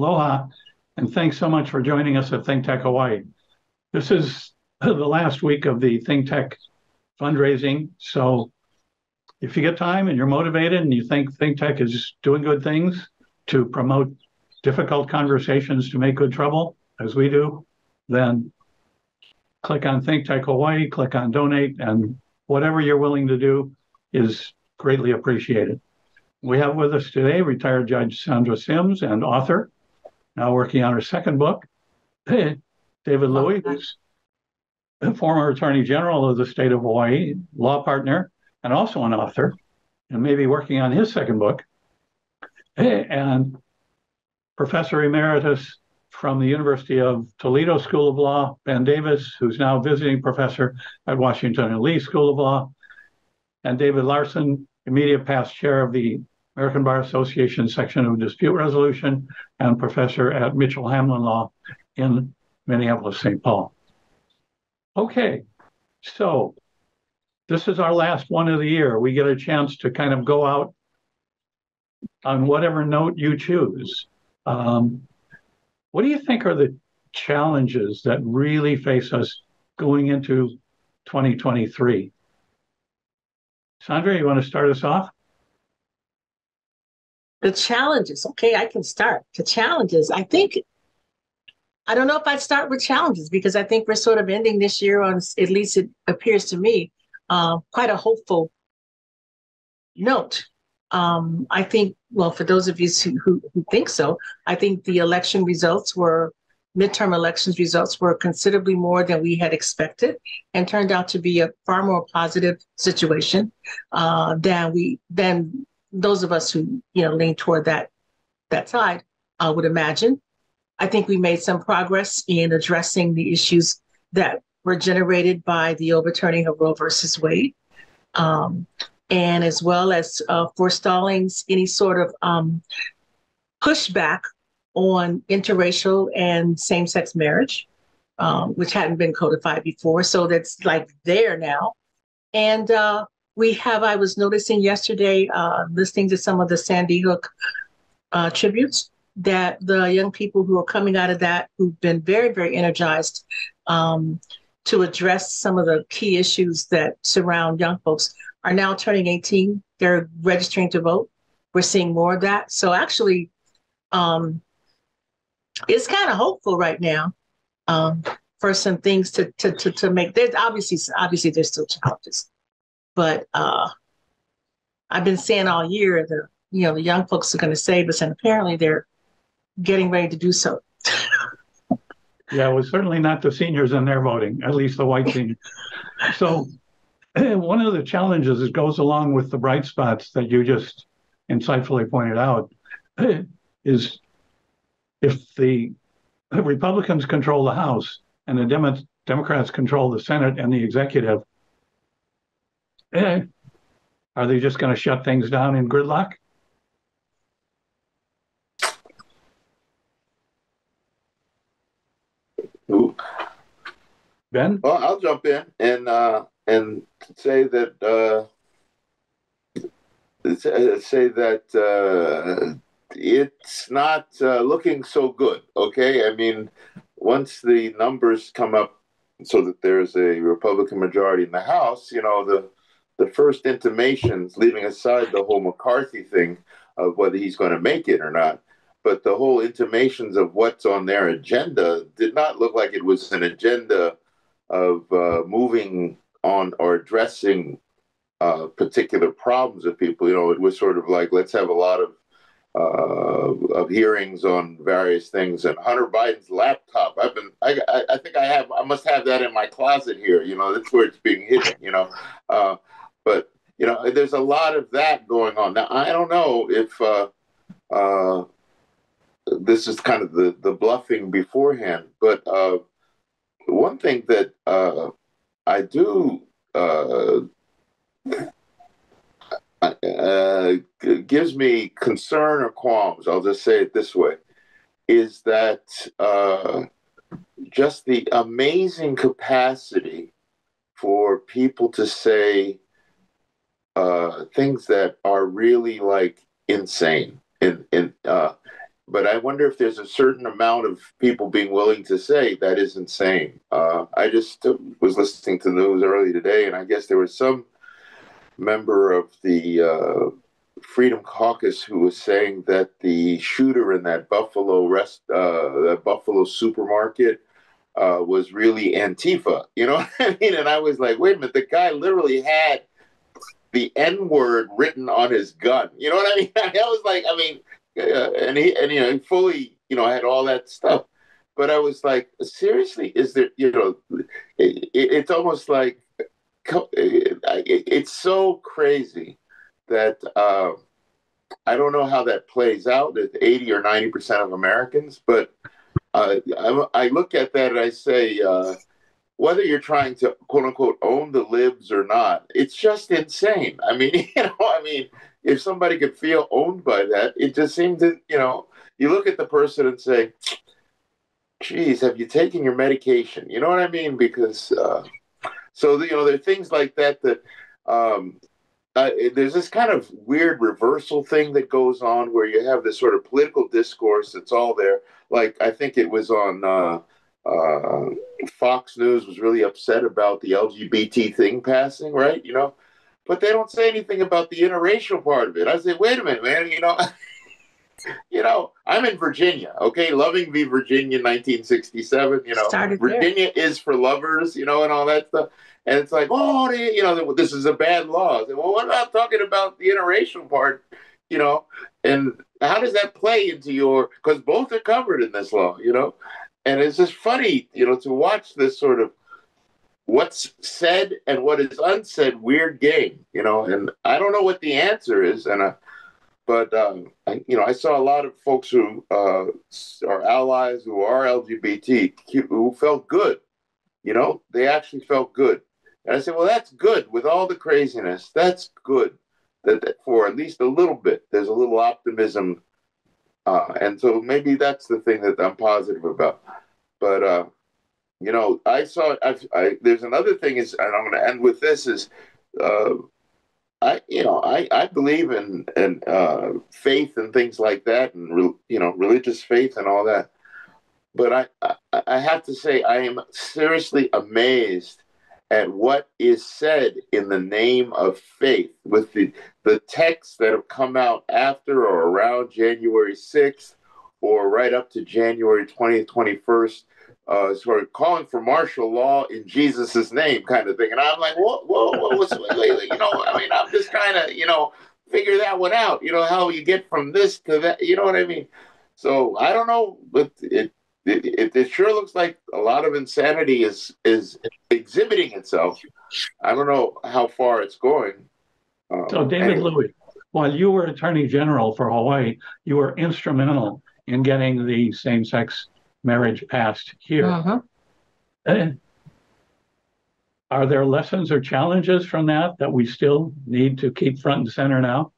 Aloha, and thanks so much for joining us at ThinkTech Hawaii. This is the last week of the ThinkTech fundraising, so if you get time and you're motivated and you think ThinkTech is doing good things to promote difficult conversations to make good trouble, as we do, then click on ThinkTech Hawaii, click on donate, and whatever you're willing to do is greatly appreciated. We have with us today retired Judge Sandra Simms and author, now working on her second book, David Louie, who's a former Attorney General of the state of Hawaii, law partner, and also an author, and maybe working on his second book, and Professor Emeritus from the University of Toledo School of Law, Ben Davis, who's now visiting professor at Washington and Lee School of Law, and David Larson, immediate past chair of the American Bar Association section of dispute resolution and professor at Mitchell Hamline Law in Minneapolis, St. Paul. Okay, so this is our last one of the year. We get a chance to kind of go out on whatever note you choose. Um, what do you think are the challenges that really face us going into 2023? Sandra, you want to start us off? The challenges. Okay, I can start. The challenges. I think I don't know if I'd start with challenges because I think we're sort of ending this year on, at least it appears to me, uh, quite a hopeful note. Um, I think, well, for those of you who, who, who think so, I think the election results were, midterm elections results were considerably more than we had expected and turned out to be a far more positive situation uh, than we, than those of us who you know lean toward that that side uh, would imagine. I think we made some progress in addressing the issues that were generated by the overturning of Roe versus Wade, um, and as well as uh, forestalling any sort of um, pushback on interracial and same-sex marriage, um, which hadn't been codified before. So that's like there now, and uh, we have, I was noticing yesterday, uh, listening to some of the Sandy Hook uh, tributes, that the young people who are coming out of that, who've been very, very energized um, to address some of the key issues that surround young folks, are now turning 18. They're registering to vote. We're seeing more of that. So actually, um, it's kind of hopeful right now um, for some things to, to to to make. There's obviously obviously there's still challenges. But uh, I've been saying all year that you know the young folks are going to save us, and apparently they're getting ready to do so. yeah, it was certainly not the seniors in their voting, at least the white seniors. so one of the challenges that goes along with the bright spots that you just insightfully pointed out is if the Republicans control the House and the Dem- Democrats control the Senate and the executive, are they just going to shut things down in gridlock? Ooh. Ben? Well, I'll jump in and uh, and say that uh, say that uh, it's not uh, looking so good. Okay, I mean, once the numbers come up so that there's a Republican majority in the House, you know the the first intimations, leaving aside the whole McCarthy thing of whether he's going to make it or not, but the whole intimations of what's on their agenda did not look like it was an agenda of uh, moving on or addressing uh, particular problems of people. You know, it was sort of like let's have a lot of uh, of hearings on various things. And Hunter Biden's laptop, I've been, I, I, think I have, I must have that in my closet here. You know, that's where it's being hidden. You know, uh, know, there's a lot of that going on. Now, I don't know if uh, uh, this is kind of the the bluffing beforehand, but uh, one thing that uh, I do uh, uh, gives me concern or qualms. I'll just say it this way: is that uh, just the amazing capacity for people to say uh, things that are really like insane. In in uh, but I wonder if there's a certain amount of people being willing to say that is insane. Uh, I just was listening to the news early today, and I guess there was some member of the uh, Freedom Caucus who was saying that the shooter in that Buffalo rest, uh, that Buffalo supermarket, uh, was really Antifa. You know what I mean? And I was like, wait a minute, the guy literally had the N word written on his gun. You know what I mean? I was like, I mean, uh, and he and you know, fully, you know, had all that stuff. But I was like, seriously, is there? You know, it, it, it's almost like it, it's so crazy that uh, I don't know how that plays out with 80 or 90 percent of Americans, but uh, I, I, look at that and I say, uh, whether you're trying to quote unquote own the libs or not, it's just insane. I mean, you know, I mean, if somebody could feel owned by that, it just seems that, you know, you look at the person and say, geez, have you taken your medication? You know what I mean? Because, uh, so, you know, there are things like that that, um, uh, there's this kind of weird reversal thing that goes on where you have this sort of political discourse that's all there. Like, I think it was on, uh, uh, Fox News was really upset about the LGBT thing passing, right? You know, but they don't say anything about the interracial part of it. I say, wait a minute, man, you know. you know, I'm in Virginia, okay? Loving v. Virginia, 1967. You know, Started Virginia there. is for lovers, you know, and all that stuff. And it's like, oh, you know, this is a bad law. Say, well, what about talking about the interracial part, you know? And how does that play into your? Because both are covered in this law, you know and it's just funny, you know, to watch this sort of what's said and what is unsaid weird game, you know. And I don't know what the answer is, and I, but um, I, you know, I saw a lot of folks who uh, are allies who are LGBT who felt good, you know, they actually felt good. And I said, well, that's good with all the craziness. That's good that, that for at least a little bit, there's a little optimism uh, and so maybe that's the thing that I'm positive about. But uh, you know, I saw. I, I there's another thing is, and I'm going to end with this is, uh, I you know I I believe in in uh, faith and things like that, and re, you know religious faith and all that. But I, I I have to say I am seriously amazed at what is said in the name of faith with the, the texts that have come out after or around January 6th or right up to January 20th, 21st, uh, sort of calling for martial law in Jesus' name kind of thing. And I'm like, whoa, whoa, whoa what's, you know, I mean, I'm just trying to, you know, figure that one out, you know, how you get from this to that, you know what I mean? So I don't know, but it, it, it, sure looks like a lot of insanity is is exhibiting itself. I don't know how far it's going. Um, so, David anyway. Louie, while you were Attorney General for Hawaii, you were instrumental in getting the same-sex marriage passed here. Uh-huh. are there lessons or challenges from that that we still need to keep front and center now?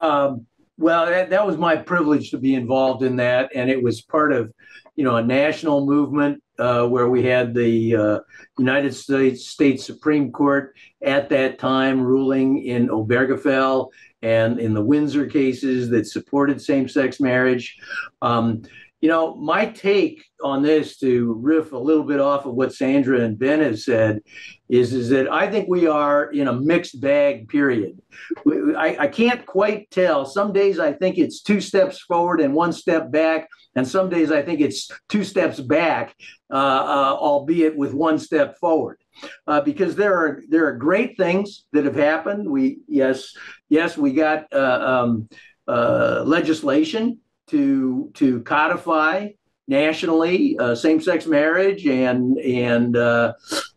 Um, well, that, that was my privilege to be involved in that, and it was part of, you know, a national movement uh, where we had the uh, United States State Supreme Court at that time ruling in Obergefell and in the Windsor cases that supported same-sex marriage. Um, you know, my take on this to riff a little bit off of what Sandra and Ben have said is, is that I think we are in a mixed bag period. I, I can't quite tell. Some days I think it's two steps forward and one step back. And some days I think it's two steps back, uh, uh, albeit with one step forward. Uh, because there are there are great things that have happened. We yes yes we got uh, um, uh, legislation to to codify nationally uh, same-sex marriage and and uh,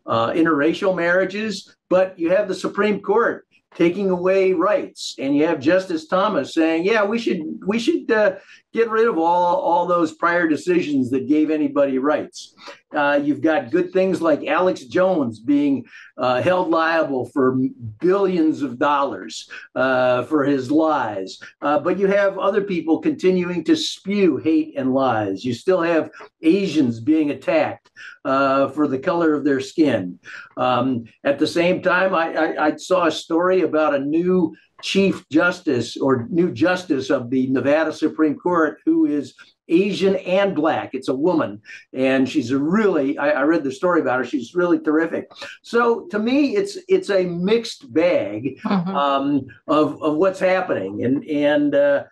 uh, interracial marriages, but you have the Supreme Court taking away rights, and you have Justice Thomas saying, "Yeah, we should we should uh, get rid of all all those prior decisions that gave anybody rights." Uh, you've got good things like Alex Jones being uh, held liable for billions of dollars uh, for his lies, uh, but you have other people continuing to spew hate and lies. You still have Asians being attacked uh, for the color of their skin. Um, at the same time, I, I, I saw a story about a new Chief Justice or new Justice of the Nevada Supreme Court, who is Asian and black. It's a woman, and she's a really. I, I, read the story about her. She's really terrific. So to me, it's it's a mixed bag mm-hmm. um, of of what's happening, and and uh,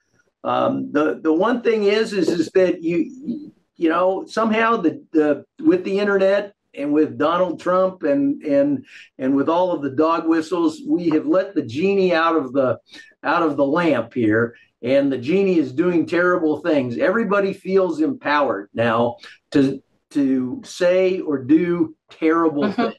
um, the the one thing is is is that you you know somehow the the with the internet and with Donald Trump and and and with all of the dog whistles, we have let the genie out of the out of the lamp here, and the genie is doing terrible things. Everybody feels empowered now to to say or do terrible mm-hmm. things.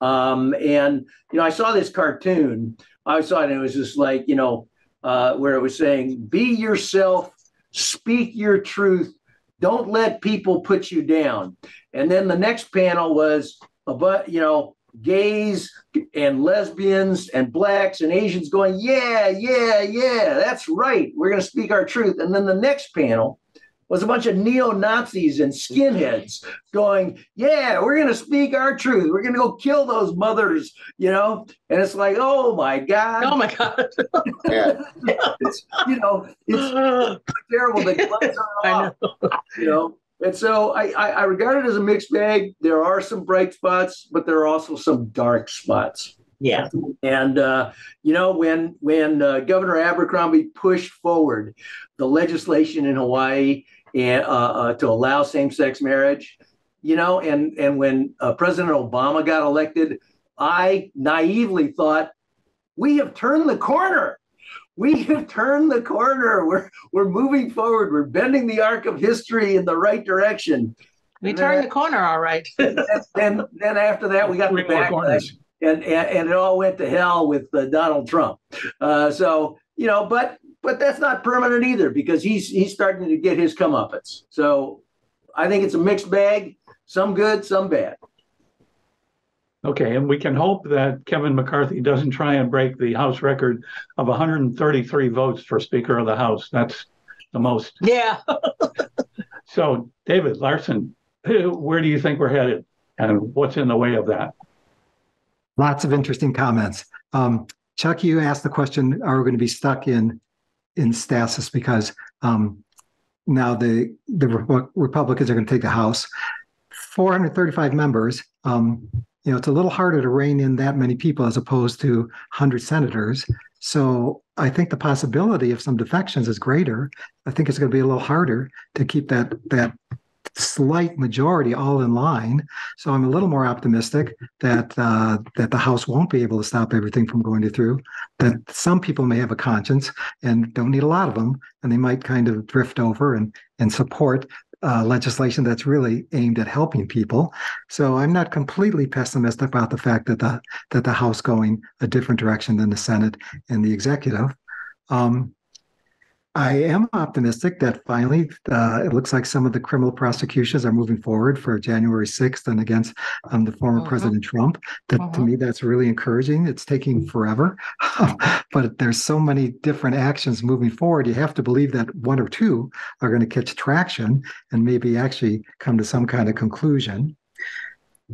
Um, and you know, I saw this cartoon. I saw it, and it was just like you know, uh, where it was saying, "Be yourself, speak your truth, don't let people put you down." And then the next panel was about you know gays and lesbians and blacks and Asians going, yeah, yeah, yeah, that's right. We're going to speak our truth. And then the next panel was a bunch of neo Nazis and skinheads going, yeah, we're going to speak our truth. We're going to go kill those mothers, you know? And it's like, oh my God. Oh my God. yeah. it's, you know, it's terrible. The gloves are off, know. you know? And so I, I, I regard it as a mixed bag. There are some bright spots, but there are also some dark spots. Yeah. And uh, you know when when uh, Governor Abercrombie pushed forward the legislation in Hawaii and uh, uh to allow same-sex marriage, you know, and and when uh, President Obama got elected, I naively thought we have turned the corner we have turned the corner. We're we're moving forward. We're bending the arc of history in the right direction. We turned the corner, all right. then, then, then after that, we got the backlash, and, and and it all went to hell with uh, Donald Trump. Uh, so you know, but but that's not permanent either because he's he's starting to get his comeuppance. So I think it's a mixed bag. Some good, some bad. Okay, and we can hope that Kevin McCarthy doesn't try and break the House record of 133 votes for Speaker of the House. That's the most. Yeah. so, David Larson, where do you think we're headed, and what's in the way of that? Lots of interesting comments. Um, Chuck, you asked the question: Are we going to be stuck in in stasis because um, now the the Republicans are going to take the House? 435 members. Um, you know, it's a little harder to rein in that many people as opposed to 100 senators. So I think the possibility of some defections is greater. I think it's going to be a little harder to keep that that slight majority all in line. So I'm a little more optimistic that uh, that the House won't be able to stop everything from going through. That some people may have a conscience and don't need a lot of them, and they might kind of drift over and and support uh, legislation that's really aimed at helping people. So I'm not completely pessimistic about the fact that the that the House going a different direction than the Senate and the executive. Um, I am optimistic that finally uh, it looks like some of the criminal prosecutions are moving forward for January 6th and against um, the former uh-huh. President Trump. That uh-huh. to me, that's really encouraging. It's taking forever, but there's so many different actions moving forward. You have to believe that one or two are going to catch traction and maybe actually come to some kind of conclusion.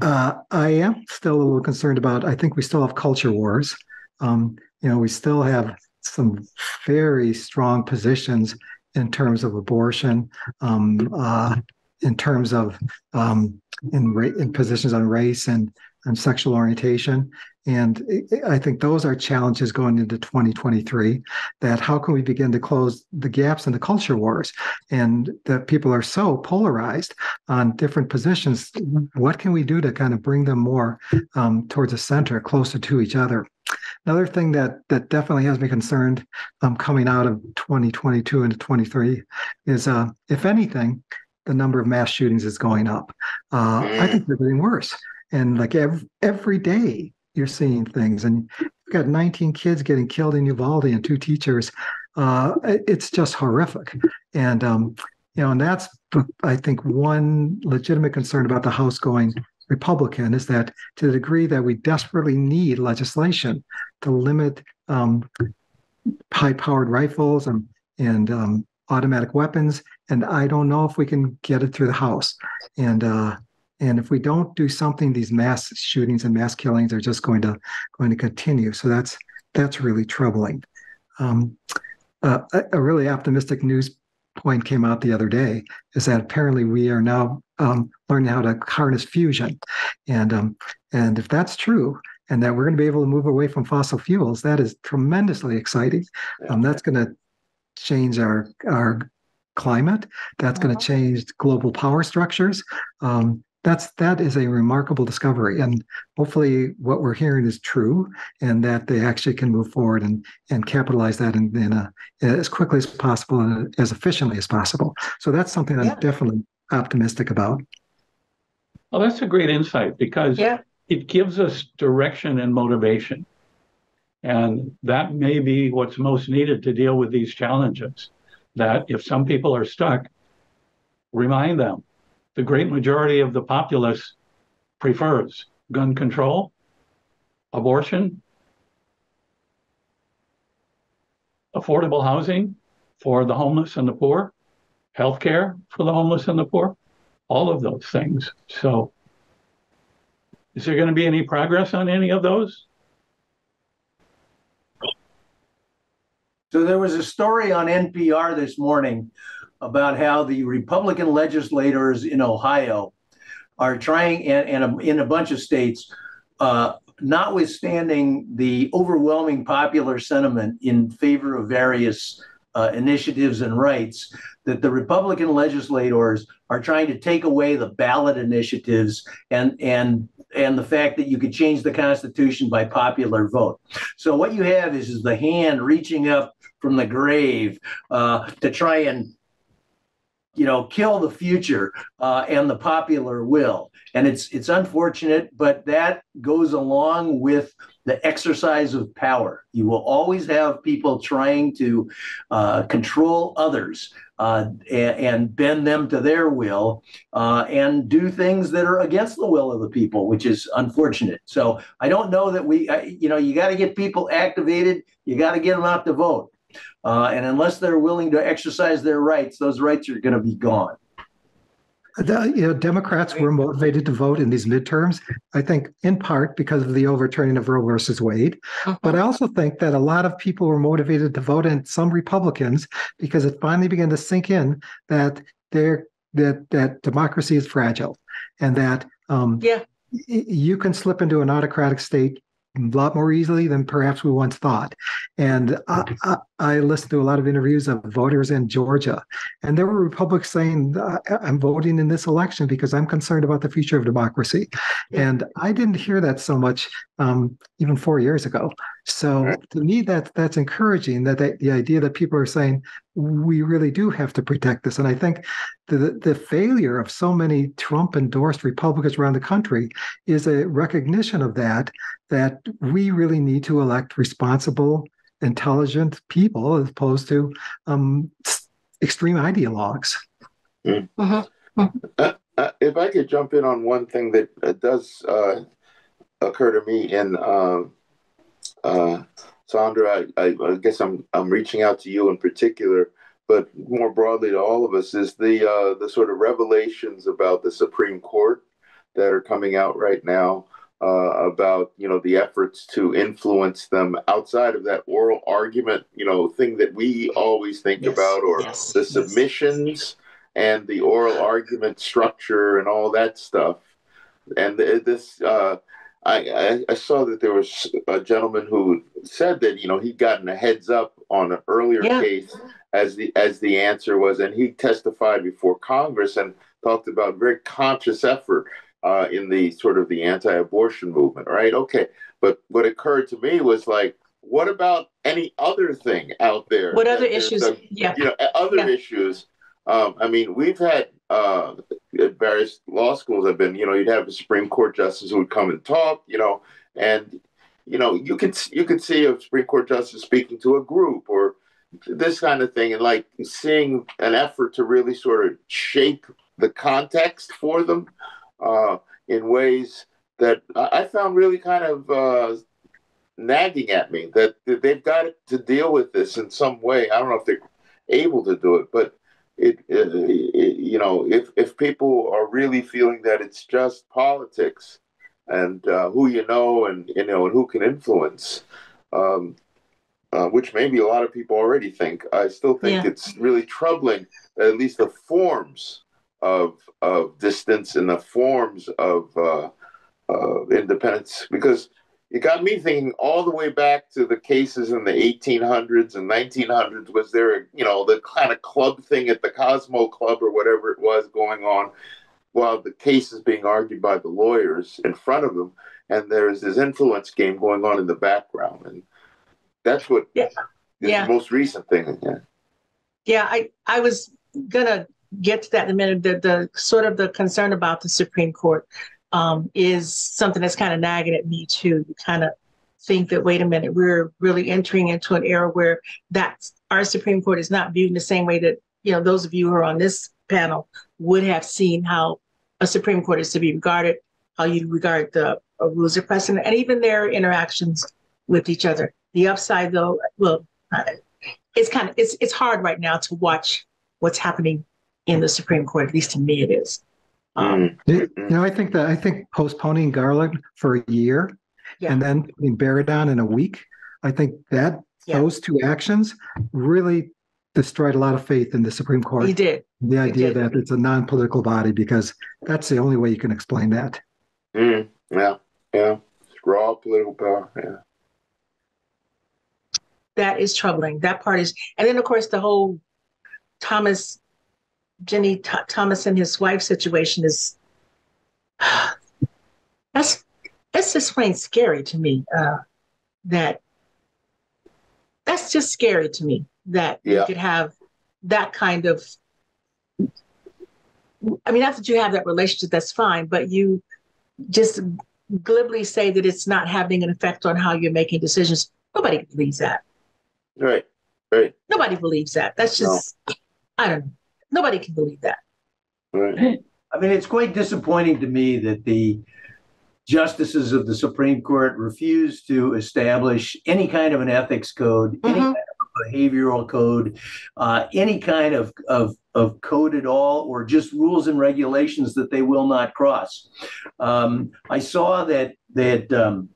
Uh, I am still a little concerned about, I think we still have culture wars. Um, you know, we still have some very strong positions in terms of abortion, um, uh, in terms of um, in, ra- in positions on race and, and sexual orientation. And I think those are challenges going into 2023 that how can we begin to close the gaps in the culture wars and that people are so polarized on different positions. What can we do to kind of bring them more um, towards the center, closer to each other? Another thing that that definitely has me concerned um, coming out of 2022 into 23 is, uh, if anything, the number of mass shootings is going up. Uh, I think they're getting worse, and like every every day you're seeing things, and you've got 19 kids getting killed in Uvalde and two teachers. Uh, it's just horrific, and um, you know, and that's I think one legitimate concern about the House going Republican is that to the degree that we desperately need legislation to limit um, high-powered rifles and and um, automatic weapons, and I don't know if we can get it through the House. And uh, and if we don't do something, these mass shootings and mass killings are just going to going to continue. So that's that's really troubling. Um, uh, a, a really optimistic news point came out the other day is that apparently we are now um, learning how to harness fusion, and um, and if that's true, and that we're going to be able to move away from fossil fuels, that is tremendously exciting. Um, that's going to change our our climate. That's going to Uh-huh. change global power structures. Um, that's that is a remarkable discovery, and hopefully, what we're hearing is true, and that they actually can move forward and and capitalize that in, in a as quickly as possible and as efficiently as possible. So that's something I'm Yeah. definitely optimistic about. Well, that's a great insight because Yeah. it gives us direction and motivation. And that may be what's most needed to deal with these challenges. That if some people are stuck, remind them the great majority of the populace prefers gun control, abortion, affordable housing for the homeless and the poor, healthcare for the homeless and the poor, all of those things. So, is there going to be any progress on any of those? So there was a story on NPR this morning about how the Republican legislators in Ohio are trying, and, and in a bunch of states, uh, notwithstanding the overwhelming popular sentiment in favor of various uh, initiatives and rights, that the Republican legislators are trying to take away the ballot initiatives and and and the fact that you could change the Constitution by popular vote. So what you have is, is the hand reaching up from the grave uh, to try and you know kill the future uh, and the popular will. And it's it's unfortunate but that goes along with the exercise of power. You will always have people trying to uh, control others uh, and, and, bend them to their will uh, and do things that are against the will of the people which is unfortunate. So i don't know that we I, you know you got to get people activated. You got to get them out to vote uh, and unless they're willing to exercise their rights, those rights are going to be gone. The, you know, Democrats were motivated to vote in these midterms, I think, in part because of the overturning of Roe versus Wade. But I also think that a lot of people were motivated to vote, and some Republicans, because it finally began to sink in that they're that that democracy is fragile, and that um, Yeah. you can slip into an autocratic state a lot more easily than perhaps we once thought. And I, I, listened to a lot of interviews of voters in Georgia, and there were Republicans saying, "I- "I'm voting in this election because I'm concerned about the future of democracy." Yeah. And I didn't hear that so much um, even four years ago. So Right. to me, that that's encouraging. That, that the idea that people are saying we really do have to protect this, and I think the the failure of so many Trump endorsed Republicans around the country is a recognition of that. That we really need to elect responsible, intelligent people as opposed to um, extreme ideologues. Mhm. Uh, if I could jump in on one thing that uh, does uh, occur to me, in um, uh, Sandra, I, I, I guess I'm I'm reaching out to you in particular, but more broadly to all of us, is the uh, the sort of revelations about the Supreme Court that are coming out right now uh, about you know the efforts to influence them outside of that oral argument, you know, thing that we always think Yes, about, or yes, the yes. submissions and the oral argument structure and all that stuff. And this, uh, I, I, I saw that there was a gentleman who said that you know he'd gotten a heads up on an earlier Yeah. case as the as the answer was, and he testified before Congress and talked about very conscious effort uh, in the sort of the anti-abortion movement. Right? Okay, but what occurred to me was like, what about any other thing out there? What other issues? Yeah. you know, other Yeah. issues. Um, I mean, we've had uh, at various law schools. Have been, you know, you'd have a Supreme Court justice who would come and talk, you know, and you know, you could you could see a Supreme Court justice speaking to a group or this kind of thing, and like seeing an effort to really sort of shape the context for them uh, in ways that I found really kind of uh, nagging at me that that they've got to deal with this in some way. I don't know if they're able to do it, but it, it, it you know if if people are really feeling that it's just politics and uh, who you know and you know and who can influence, um, uh, which maybe a lot of people already think. I still think Yeah. it's really troubling. that At least the forms of of distance and the forms of uh, uh, independence, because it got me thinking all the way back to the cases in the 1800s and 1900s. Was there, you know, the kind of club thing at the Cosmo Club or whatever it was going on, while the case is being argued by the lawyers in front of them, and there's this influence game going on in the background, and that's what Yeah. is Yeah. the most recent thing. Yeah. Yeah, I, I was gonna get to that in a minute. The, the sort of the concern about the Supreme Court um, is something that's kind of nagging at me too. You kind of think that, wait a minute, we're really entering into an era where that's our Supreme Court is not viewed in the same way that, you know, those of you who are on this panel would have seen how a Supreme Court is to be regarded, how you regard the uh, rules of precedent, and even their interactions with each other. The upside, though, well, uh, it's kind of it's it's hard right now to watch what's happening in the Supreme Court. At least to me, it is. Um, Mm. You know, I think that I think postponing Garland for a year Yeah. and then putting Barrett on in a week, I think that Yeah. those two actions really destroyed a lot of faith in the Supreme Court. he did. The idea did. that it's a non-political body because that's the only way you can explain that. Mm. Yeah. Yeah. It's raw political power. Yeah. That is troubling. That part is, and then of course the whole Thomas, Ginni Th- Thomas and his wife situation is. That's that's just plain scary to me. Uh, that that's just scary to me that you could have that kind of. I mean, not that you have that relationship, that's fine, but you just glibly say that it's not having an effect on how you're making decisions. Nobody believes that. Right. Right. Nobody believes that. That's No. just, I don't know. Nobody can believe that. Right. I mean, it's quite disappointing to me that the justices of the Supreme Court refuse to establish any kind of an ethics code, any Mhm. kind of a behavioral code, uh, any kind of, of, of code at all, or just rules and regulations that they will not cross. Um, I saw that that um,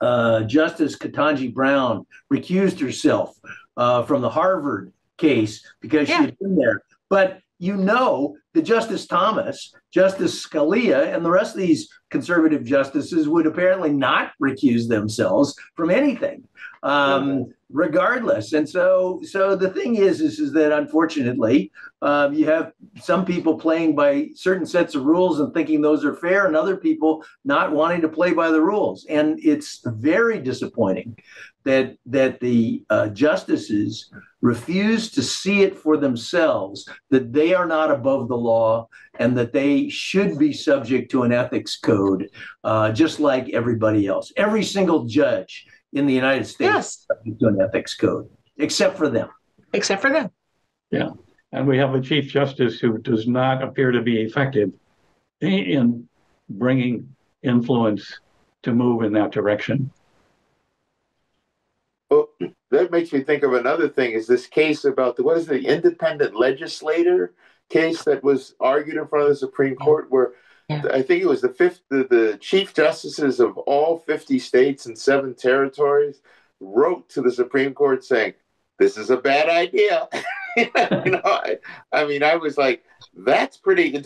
uh, Justice Ketanji Brown recused herself uh, from the Harvard case because Yeah. she had been there. But you know that Justice Thomas, Justice Scalia, and the rest of these conservative justices would apparently not recuse themselves from anything, um, regardless. And so, so the thing is, is, is that unfortunately, um, you have some people playing by certain sets of rules and thinking those are fair, and other people not wanting to play by the rules. And it's very disappointing that that the uh, justices refuse to see it for themselves that they are not above the law and that they should be subject to an ethics code uh, just like everybody else. Every single judge in the United States Yes, uh, to an ethics code, except for them. except for them. Yeah. And we have a chief justice who does not appear to be effective in- in bringing influence to move in that direction. Well, that makes me think of another thing. Is this case about the what is the independent legislator case that was argued in front of the Supreme Court, where Yeah. I think it was the fifth, the, the chief justices of all fifty states and seven territories wrote to the Supreme Court saying, "This is a bad idea." you know, I, I mean, I was like, "That's pretty.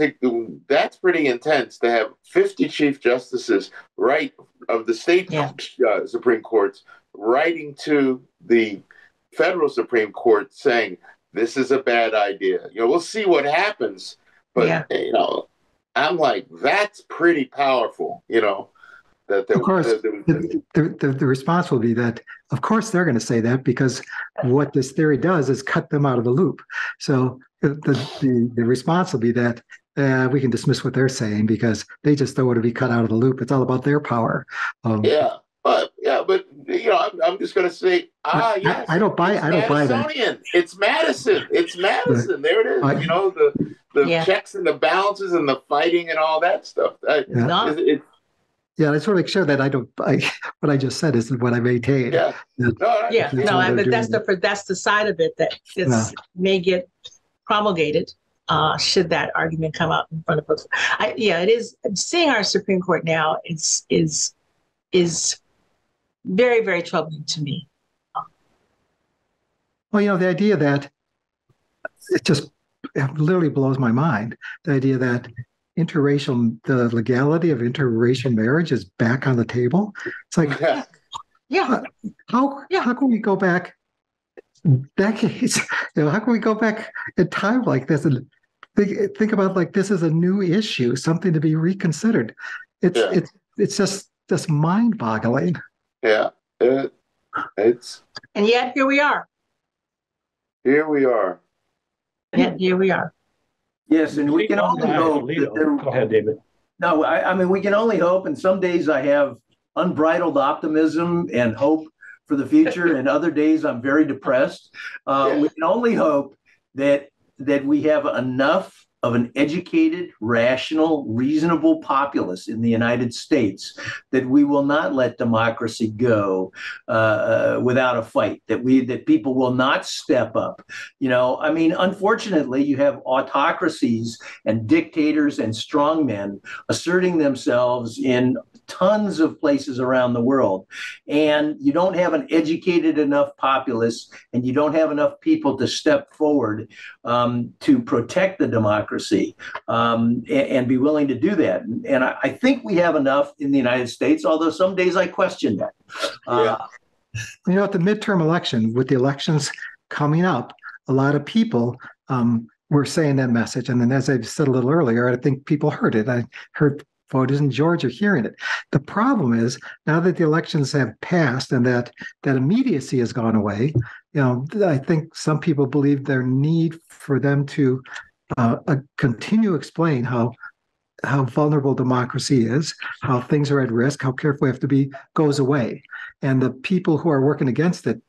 That's pretty intense to have fifty chief justices right of the state Yeah. uh, Supreme Courts writing to the federal Supreme Court saying this is a bad idea. You know, we'll see what happens, but Yeah. you know, I'm like that's pretty powerful. You know, that there, Of course, The, the, the, response will be that, of course, they're going to say that because what this theory does is cut them out of the loop. So the, the, the, the response will be that uh, we can dismiss what they're saying because they just don't want to be cut out of the loop. It's all about their power. Um, yeah, but yeah, but you know, I'm, I'm just gonna say, ah, yes, I don't buy- I don't buy that. It's Madison. It's Madison. There it is. I- you know the the Yeah. checks and the balances and the fighting and all that stuff. I- Yeah. It- it- Yeah, I just want to make sure that I don't. I, what I just said isn't what I maintain. yeah. Yeah. No, I- Yeah, That's no, I, but that's doing. the that's the side of it that is Yeah. may get promulgated. Uh, should that argument come up in front of us? I, yeah, it is. Seeing our Supreme Court now is is is very very troubling to me. Well, you know, the idea that it just it literally blows my mind. The idea that interracial, the legality of interracial marriage is back on the table. It's like, Yeah. Yeah, how Yeah. how can we go back decades? You know, how can we go back in time like this and think think about like this is a new issue, something to be reconsidered? It's Yeah. it's it's just just mind boggling. Yeah. It, it's and yet here we are. here we are. Yet here we are. Yes, and we can only hope that there, Go ahead, David. No, I, I mean, we can only hope, and some days I have unbridled optimism and hope for the future, and other days I'm very depressed. Uh, Yeah. We can only hope that that we have enough of an educated, rational, reasonable populace in the United States that we will not let democracy go uh, uh, without a fight. That we that people will not step up. You know, I mean, unfortunately, you have autocracies and dictators and strongmen asserting themselves in tons of places around the world. And you don't have an educated enough populace and you don't have enough people to step forward um, to protect the democracy um, and, and, be willing to do that. And, I, I, think we have enough in the United States, although some days I question that. Uh, you know, at the midterm election, with the elections coming up, a lot of people um, were saying that message. And then, as I said a little earlier, I think people heard it. I heard voters in Georgia hearing it. The problem is now that the elections have passed and that that immediacy has gone away, you know, I think some people believe their need for them to uh, uh, continue explain how how vulnerable democracy is, how things are at risk, how careful we have to be, goes away. And the people who are working against it,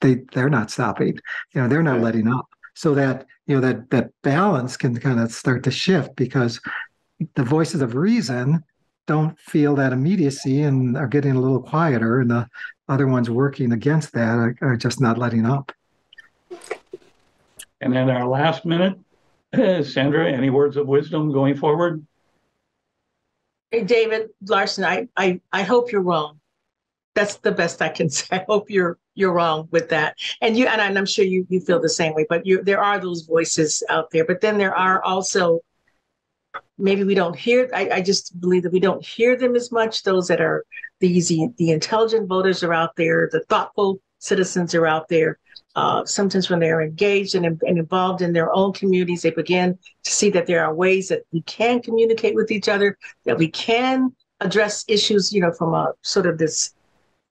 they they're not stopping. You know, they're not letting up. So that you know that that balance can kind of start to shift because the voices of reason don't feel that immediacy and are getting a little quieter, and the other ones working against that are, are just not letting up. And then our last minute, Sandra, any words of wisdom going forward? Hey, David Larson, I, I, I hope you're wrong. That's the best I can say. I hope you're you're wrong with that. And you and I'm sure you you feel the same way. But you there are those voices out there. But then there are also maybe we don't hear I, I, just believe that we don't hear them as much. Those that are the easy the intelligent voters are out there the thoughtful citizens are out there. Uh, sometimes when they're engaged and, and, involved in their own communities they begin to see that there are ways that we can communicate with each other that we can address issues you know from a sort of this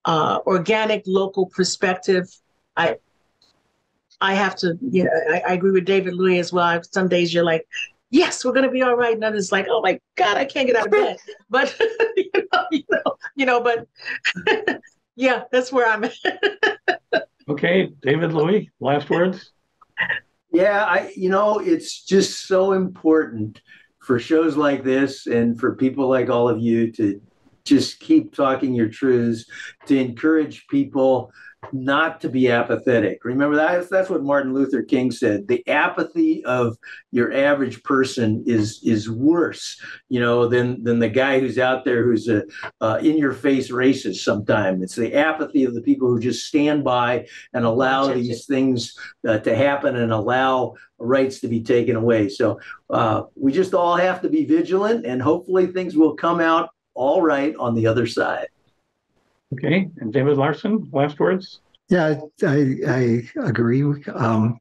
uh, organic local perspective. I I have to, you know, I, I agree with David Louie as well. Some days you're like, yes, we're going to be all right. And others like, oh my God, I can't get out of bed. But, you, know, you, know, you know, but yeah, that's where I'm at. okay. David Louie, last words. Yeah, I, you know, it's just so important for shows like this and for people like all of you to just keep talking your truths, to encourage people not to be apathetic. Remember that that's what Martin Luther King said. The apathy of your average person is is worse, you know, than than the guy who's out there who's a uh, in your face racist. Sometimes it's the apathy of the people who just stand by and allow these things uh, to happen and allow rights to be taken away. So uh, we just all have to be vigilant, and hopefully things will come out all right on the other side. Okay, and David Larson, last words. Yeah, I I agree. Um,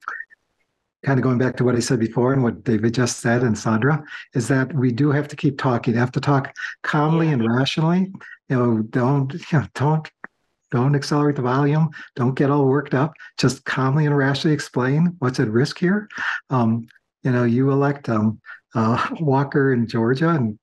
kind of going back to what I said before and what David just said and Sandra is that we do have to keep talking. Have to talk calmly and rationally. You know, don't you know, don't don't accelerate the volume. Don't get all worked up. Just calmly and rationally explain what's at risk here. Um, you know, you elect um, uh, Walker in Georgia and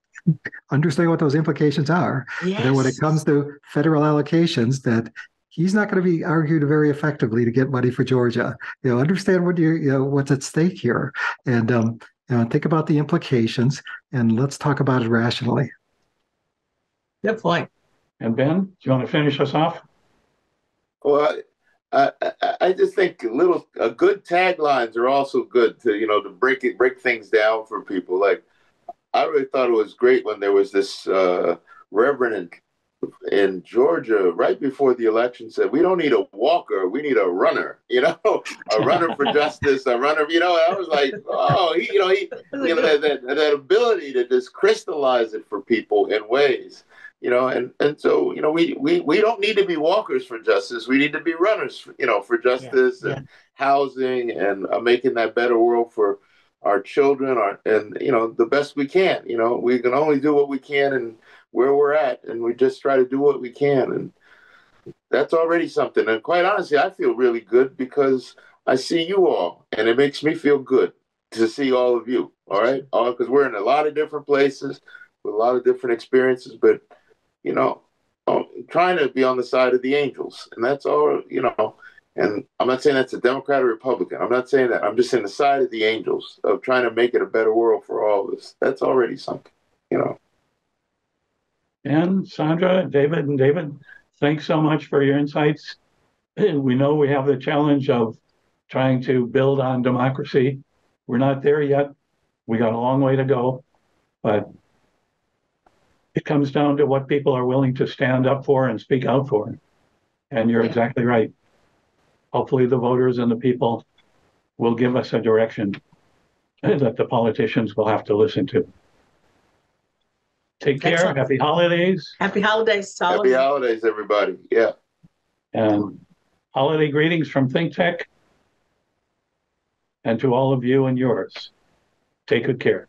understand what those implications are. Yes. then when it comes to federal allocations, that he's not going to be argued very effectively to get money for Georgia. You know, understand what you you know what's at stake here, and um, you know, think about the implications, and let's talk about it rationally. Good point. And Ben, do you want to finish us off? Well, I, I, I just think little uh, good taglines are also good to you know to break it break things down for people like I really thought it was great when there was this uh, reverend in Georgia right before the election said, "We don't need a walker, we need a runner." You know, a runner for justice, a runner. You know, I was like, "Oh, he, you know, he, you know, that, that that ability to just crystallize it for people in ways." You know, and and so you know, we we we don't need to be walkers for justice. We need to be runners. You know, for justice yeah. and housing and uh, making that better world for our children, our and you know the best we can. You know, we can only do what we can and where we're at, and we just try to do what we can, and that's already something. And quite honestly, I feel really good because I see you all, and it makes me feel good to see all of you. All right, because we're in a lot of different places with a lot of different experiences, but you know, I'm trying to be on the side of the angels, and that's all. You know. And I'm not saying that's a Democrat or Republican. I'm not saying that. I'm just saying the side of the angels of trying to make it a better world for all of us. That's already something, you know. And Sandra, David, and David, thanks so much for your insights. We know we have the challenge of trying to build on democracy. We're not there yet. We got a long way to go, but it comes down to what people are willing to stand up for and speak out for. And you're exactly right. Hopefully, the voters and the people will give us a direction that the politicians will have to listen to. Take care. Excellent. Happy holidays Happy holidays, to all Happy you. holidays, everybody. Yeah. and holiday greetings from Think Tech. And to all of you and yours. Take good care.